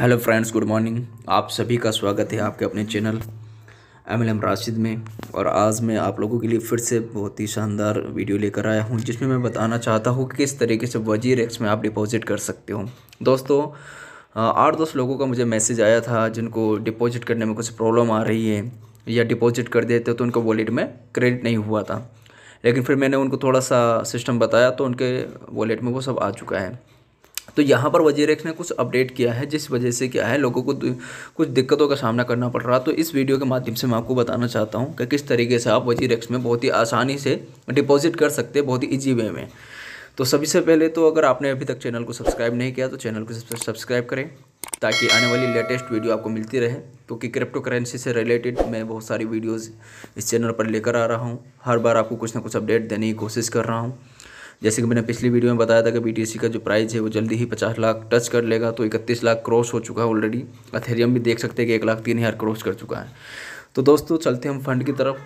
Hello friends, good morning. आप सभी का स्वागत है आपके अपने channel M L M Rashid में। और आज मैं आप लोगों के लिए फिर से बहुत ही शानदार वीडियो लेकर आया हूँ, जिसमें मैं बताना चाहता हूँ कि किस तरीके से वज़ीर एक्स में आप डिपॉजिट कर सकते हो। दोस्तों आठ दस लोगों का मुझे मैसेज आया था, जिनको डिपॉजिट करने में कुछ प्रॉब्लम आ रही है या डिपॉजिट कर देते तो उनका वॉलेट में क्रेडिट नहीं हुआ था। लेकिन फिर मैंने उनको थोड़ा सा सिस्टम बताया तो उनके वॉलेट में वो सब आ चुका है। तो यहाँ पर वजीरेक्स ने कुछ अपडेट किया है, जिस वजह से क्या है, लोगों को कुछ दिक्कतों का सामना करना पड़ रहा तो इस वीडियो के माध्यम से मैं आपको बताना चाहता हूँ कि किस तरीके से आप वजीरेक्स में बहुत ही आसानी से डिपॉजिट कर सकते हैं, बहुत ही ईजी वे में। तो सभी से पहले तो अगर आपने अभी तक चैनल को सब्सक्राइब नहीं किया तो चैनल को सब्सक्राइब करें, ताकि आने वाली लेटेस्ट वीडियो आपको मिलती रहे, क्योंकि तो क्रिप्टो करेंसी से रिलेटेड मैं बहुत सारी वीडियोस इस चैनल पर लेकर आ रहा हूँ। हर बार आपको कुछ ना कुछ अपडेट देने की कोशिश कर रहा हूँ। जैसे कि मैंने पिछली वीडियो में बताया था कि बीटीसी का जो प्राइस है वो जल्दी ही पचास लाख टच कर लेगा तो इकतीस लाख क्रॉस हो चुका है ऑलरेडी अथेरियम भी देख सकते हैं कि एक लाख तीन हज़ार क्रॉस कर चुका है। तो दोस्तों, चलते हम फंड की तरफ़।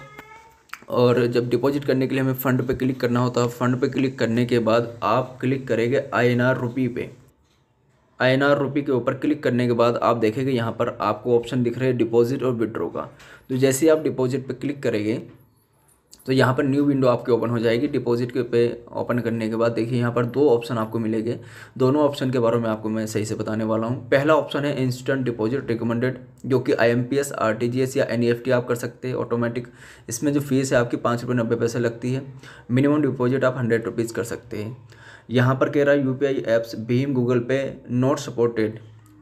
और जब डिपॉजिट करने के लिए हमें फ़ंड पे क्लिक करना होता है फ़ंड पे क्लिक करने के बाद आप क्लिक करेंगे आई एन आर रुपी पे। आई एन आर रुपी के ऊपर क्लिक करने के बाद आप देखेंगे यहाँ पर आपको ऑप्शन दिख रहे हैं डिपॉजिट और विड्रो का। तो जैसे ही आप डिपॉजिट पे क्लिक करेंगे तो यहाँ पर न्यू विंडो आपके ओपन हो जाएगी। डिपॉजिट के पे ओपन करने के बाद देखिए यहाँ पर दो ऑप्शन आपको मिलेंगे। दोनों ऑप्शन के बारे में आपको मैं सही से बताने वाला हूँ। पहला ऑप्शन है इंस्टेंट डिपॉजिट रिकमेंडेड जो कि आई एम या टी आप कर सकते हैं ऑटोमेटिक इसमें जो फ़ीस है आपकी पाँच रुपये नब्बे पैसे लगती है। मिनिमम डिपॉजिट आप हंड्रेड रुपीज़ कर सकते हैं। यहाँ पर कह रहा है आई एप्स भीम गूगल पे नॉट सपोर्टेड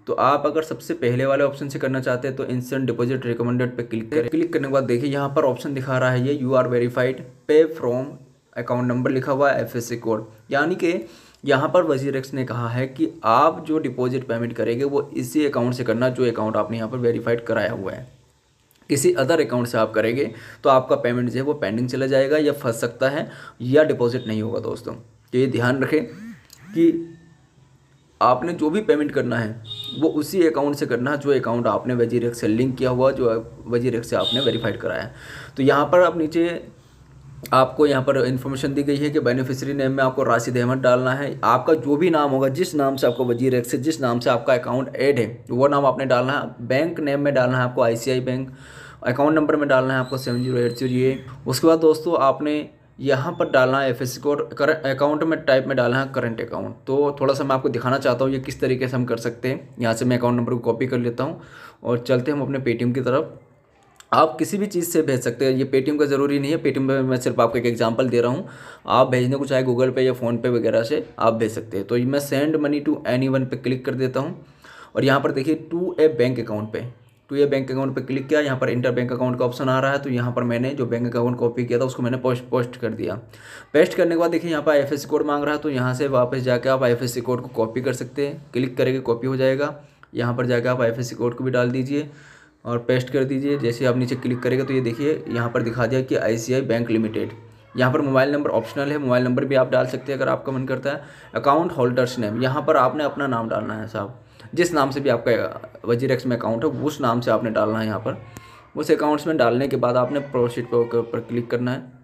तो आप अगर सबसे पहले वाले ऑप्शन से करना चाहते हैं तो इंस्टेंट डिपॉजिट रिकमेंडेड पे क्लिक करें। क्लिक करने के बाद देखिए, यहाँ पर ऑप्शन दिखा रहा है ये you are verified pay from account number लिखा हुआ है एफएससी कोड यानी कि यहाँ पर वज़ीर एक्स ने कहा है कि आप जो डिपॉजिट पेमेंट करेंगे, वो इसी अकाउंट से करना, जो अकाउंट आपने यहाँ पर वेरीफाइड कराया हुआ है। किसी अदर अकाउंट से आप करेंगे तो आपका पेमेंट जो है वो पेंडिंग चला जाएगा या फंस सकता है, या डिपॉजिट नहीं होगा दोस्तों। तो ये ध्यान रखें कि आपने जो भी पेमेंट करना है वो उसी अकाउंट से करना जो अकाउंट आपने वज़ीर से लिंक किया हुआ, जो वज़ीर से आपने वेरीफाइड कराया तो यहाँ पर आप नीचे, आपको यहाँ पर इन्फॉर्मेशन दी गई है कि बेनिफिशियरी नेम में आपको राशिद अहमद डालना है। आपका जो भी नाम होगा, जिस नाम से आपको वज़ीर से, जिस नाम से आपका अकाउंट ऐड है, वो नाम आपने डालना है। बैंक नेम में डालना है आपको आई बैंक अकाउंट नंबर में डालना है आपको सेवन ज़ीरो एट ज़ीरो उसके बाद दोस्तों, आपने यहाँ पर डालना है F S code current account में टाइप में डालना है करंट अकाउंट तो थोड़ा सा मैं आपको दिखाना चाहता हूँ ये किस तरीके से हम कर सकते हैं। यहाँ से मैं अकाउंट नंबर को कॉपी कर लेता हूँ और चलते हम अपने पेटीएम की तरफ़। आप किसी भी चीज़ से भेज सकते हैं। ये पेटीएम का ज़रूरी नहीं है। पेटीएम पे मैं सिर्फ़ आपको एक एग्जांपल दे रहा हूँ। आप भेजने को चाहे गूगल पे या फ़ोन पे वगैरह से आप भेज सकते हैं। तो मैं send money to anyone पे क्लिक कर देता हूँ। और यहाँ पर देखिए टू ए बैंक अकाउंट पे। तो ये बैंक अकाउंट पे क्लिक किया, यहाँ पर इंटर बैंक अकाउंट का ऑप्शन आ रहा है तो यहाँ पर मैंने जो बैंक अकाउंट कॉपी किया था, उसको मैंने पोस्ट पोस्ट कर दिया। पेस्ट करने के बाद देखिए, यहाँ पर आई कोड मांग रहा है तो यहाँ से वापस जाकर आप आई कोड को कॉपी कर सकते हैं। क्लिक करेंगे कॉपी हो जाएगा। यहाँ पर जाकर आप आई कोड को भी डाल दीजिए और पेस्ट कर दीजिए। जैसे आप नीचे क्लिक करेंगे तो ये देखिए, यहाँ पर दिखा दिया कि आई बैंक लिमिटेड यहाँ पर मोबाइल नंबर ऑप्शनल है मोबाइल नंबर भी आप डाल सकते हैं अगर आपका मन करता है। अकाउंट होल्डर्स नेम यहाँ पर आपने अपना नाम डालना है साहब। जिस नाम से भी आपका वज़ीर में अकाउंट है, उस नाम से आपने डालना है यहाँ पर। उस अकाउंट्स में डालने के बाद आपने प्रोशीट पर क्लिक करना है।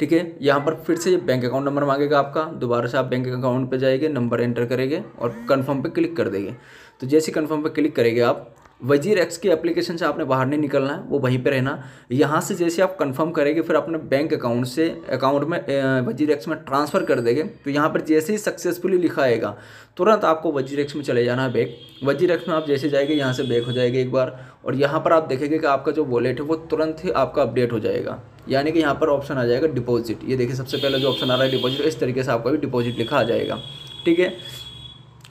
ठीक है, यहाँ पर फिर से बैंक अकाउंट नंबर मांगेगा आपका। दोबारा से आप बैंक अकाउंट पर जाएँगे नंबर एंटर करेंगे और कन्फर्म पे क्लिक कर देंगे। तो जैसे कन्फर्म पर क्लिक करेंगे आप वज़ीर एक्स की एप्लीकेशन से आपने बाहर नहीं निकलना है, वो वहीं पे रहना। यहाँ से जैसे आप कंफर्म करेंगे, फिर अपने बैंक अकाउंट से अकाउंट में वज़ीर एक्स में ट्रांसफ़र कर देंगे। तो यहाँ पर जैसे ही सक्सेसफुली लिखा आएगा, तुरंत आपको वज़ीर एक्स में चले जाना है बैक वज़ीर एक्स में आप जैसे जाएँगे, यहाँ से बैक हो जाएगा एक बार। और यहाँ पर आप देखेंगे कि आपका जो वॉलेट है, वो तुरंत ही आपका अपडेट हो जाएगा। यानी कि यहाँ पर ऑप्शन आ जाएगा डिपॉजिट ये देखिए, सबसे पहले जो ऑप्शन आ रहा है डिपॉजिट इस तरीके से आपका भी डिपॉजिट लिखा आ जाएगा। ठीक है?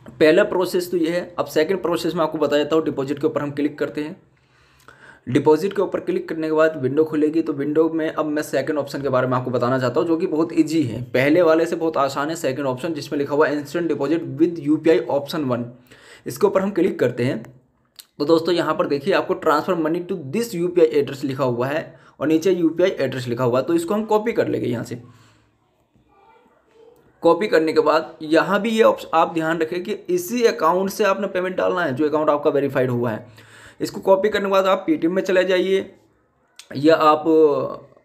पहला प्रोसेस तो ये है। अब सेकंड प्रोसेस में आपको बता देता हूँ। डिपॉजिट के ऊपर हम क्लिक करते हैं। डिपॉजिट के ऊपर क्लिक करने के बाद विंडो खुलेगी। तो विंडो में अब मैं सेकंड ऑप्शन के बारे में आपको बताना चाहता हूँ, जो कि बहुत इजी है। पहले वाले से बहुत आसान है सेकंड ऑप्शन जिसमें लिखा हुआ instant deposit with UPI option one इसके ऊपर हम क्लिक करते हैं। तो दोस्तों, यहाँ पर देखिए, आपको transfer money to this UPI address लिखा हुआ है और नीचे यूपीआई एड्रेस लिखा हुआ है। तो इसको हम कॉपी कर लेंगे यहाँ से। कॉपी करने के बाद, यहाँ भी ये ऑप्शन आप ध्यान रखें कि इसी अकाउंट से आपने पेमेंट डालना है, जो अकाउंट आपका वेरीफाइड हुआ है। इसको कॉपी करने के बाद आप पेटीएम में चले जाइए, या आप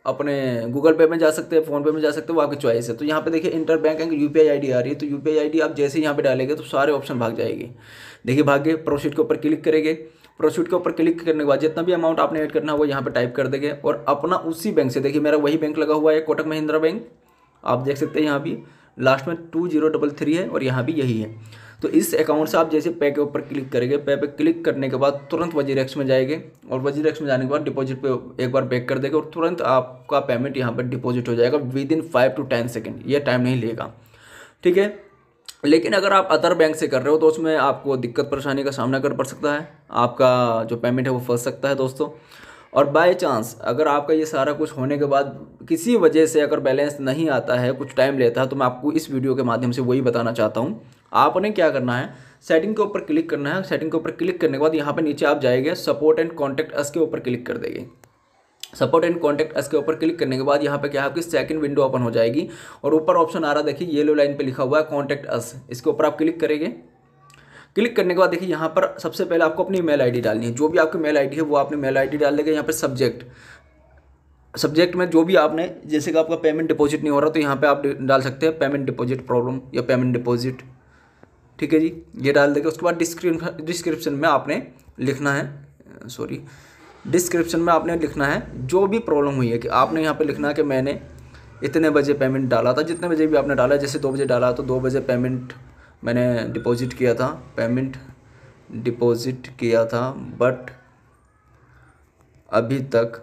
अपने गूगल पे में जा सकते हैं फ़ोन पे में जा सकते हैं, वो आपकी चॉइस है। तो यहाँ पे देखिए inter bank and U P I आ रही है। तो यू पी आप जैसे यहाँ पे डालेंगे तो सारे ऑप्शन भाग जाएगी। देखिए भाग्य प्रोसीड के ऊपर क्लिक करेंगे। प्रोसीड के ऊपर क्लिक करने के बाद जितना भी अमाउंट आपने ऐड करना है वो यहाँ पे टाइप कर देंगे। और अपना उसी बैंक से, देखिए, मेरा वही बैंक लगा हुआ है, कोटक महिंद्रा बैंक। आप देख सकते हैं यहाँ भी। लास्ट में टू ज़ीरो डबल थ्री है और यहाँ भी यही है। तो इस अकाउंट से आप जैसे पे के ऊपर क्लिक करेंगे पे पे क्लिक करने के बाद तुरंत वज़ीर एक्स में जाएँगे और वज़ीर एक्स में जाने के बाद डिपॉजिट पे एक बार बैक कर देंगे और तुरंत आपका पेमेंट यहाँ पर डिपॉजिट हो जाएगा within five to ten second ये टाइम नहीं लेगा। ठीक है? लेकिन अगर आप अदर बैंक से कर रहे हो तो उसमें आपको दिक्कत परेशानी का सामना कर पड़ सकता है। आपका जो पेमेंट है वो फंस सकता है दोस्तों। और बाय चांस अगर आपका ये सारा कुछ होने के बाद किसी वजह से अगर बैलेंस नहीं आता है, कुछ टाइम लेता है तो मैं आपको इस वीडियो के माध्यम से वही बताना चाहता हूँ। आपने क्या करना है? सेटिंग के ऊपर क्लिक करना है। सेटिंग के ऊपर क्लिक करने के बाद यहाँ पर नीचे आप जाएँगे। सपोर्ट एंड कॉन्टैक्ट अस के ऊपर क्लिक कर देंगे। सपोर्ट एंड कॉन्टैक्ट अस के ऊपर क्लिक करने के बाद यहाँ पे क्या है? आपकी सेकंड विंडो ओपन हो जाएगी। और ऊपर ऑप्शन आ रहा देखिए येलो लाइन पे लिखा हुआ है कॉन्टैक्ट अस इसके ऊपर आप क्लिक करेंगे। क्लिक करने के बाद देखिए यहाँ पर सबसे पहले आपको अपनी मेल आईडी डालनी है। जो भी आपकी मेल आईडी है, वो आपने मेल आईडी डाल देगा। यहाँ पर सब्जेक्ट सब्जेक्ट में जो भी आपने, जैसे कि आपका पेमेंट डिपॉजिट नहीं हो रहा तो यहाँ पे आप डाल सकते हैं पेमेंट डिपॉजिट प्रॉब्लम या पेमेंट डिपॉजिट ठीक है जी? ये डाल देंगे। उसके बाद डिस्क्रिप डिस्क्रिप्शन में आपने लिखना है। सॉरी डिस्क्रिप्शन में आपने लिखना है, जो भी प्रॉब्लम हुई है कि आपने यहाँ पे लिखना है कि मैंने इतने बजे पेमेंट डाला था। जितने बजे भी आपने डाला, जैसे दो बजे डाला तो दो बजे पेमेंट मैंने डिपॉजिट किया था, पेमेंट डिपॉजिट किया था, बट अभी तक,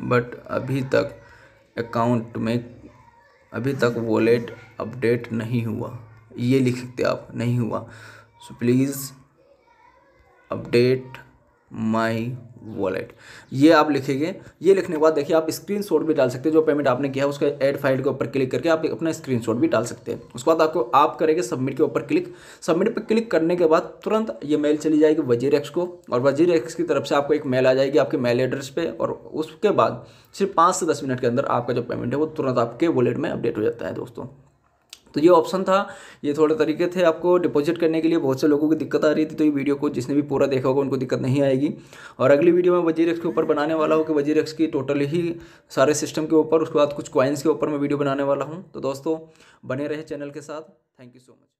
बट अभी तक अकाउंट में, अभी तक वॉलेट अपडेट नहीं हुआ। ये लिख सकते आप, नहीं हुआ। So please update my wallet. ये आप लिखेंगे। ये लिखने के बाद देखिए, आप स्क्रीनशॉट भी डाल सकते हैं। जो पेमेंट आपने किया है, उसका ऐड फ़ाइल के ऊपर क्लिक करके आप अपना स्क्रीनशॉट भी डाल सकते हैं। उसके बाद आपको आप करेंगे सबमिट के ऊपर क्लिक। सबमिट पर क्लिक करने के बाद तुरंत ये मेल चली जाएगी वज़ीर एक्स को और वज़ीर एक्स की तरफ़ से आपको एक मेल आ जाएगी आपके मेल एड्रेस पर और उसके बाद सिर्फ़ पाँच से दस मिनट के अंदर आपका जो पेमेंट है, वो तुरंत आपके वॉलेट में अपडेट हो जाता है दोस्तों। तो ये ऑप्शन था। ये थोड़े तरीके थे आपको डिपॉजिट करने के लिए। बहुत से लोगों की दिक्कत आ रही थी तो ये वीडियो को जिसने भी पूरा देखा होगा, उनको दिक्कत नहीं आएगी। और अगली वीडियो में वज़ीर एक्स के ऊपर बनाने वाला हूँ कि वज़ीर एक्स की टोटल ही सारे सिस्टम के ऊपर, उसके बाद कुछ क्वाइंस के ऊपर मैं वीडियो बनाने वाला हूँ। तो दोस्तों, बने रहे चैनल के साथ। Thank you so much